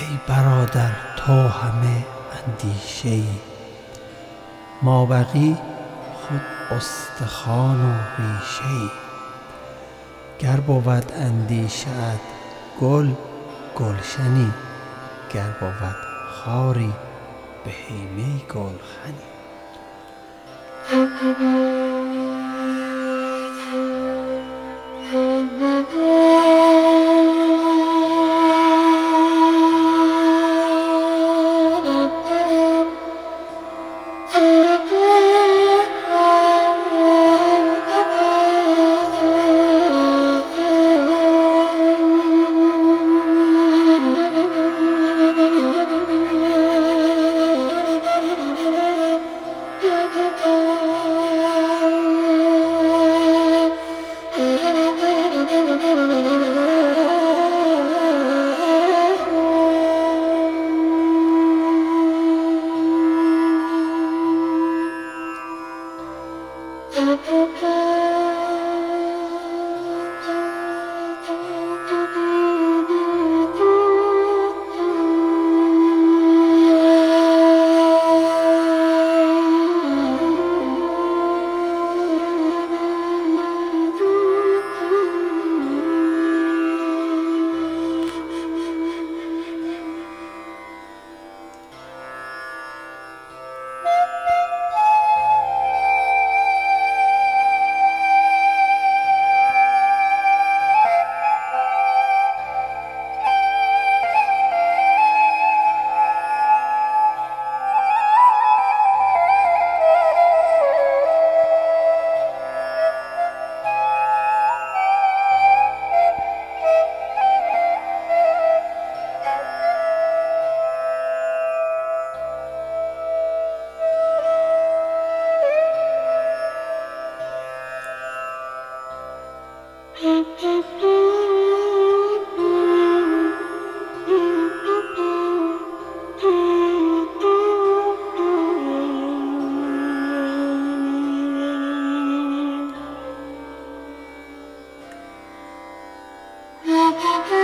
ای برادر تو همه اندیشه ای مابقی خود استخوان و ریشه ای گر بود اندیشه ات گل گلشنی. گر بود خاری به هیمه گلخنی. Ha ha ha!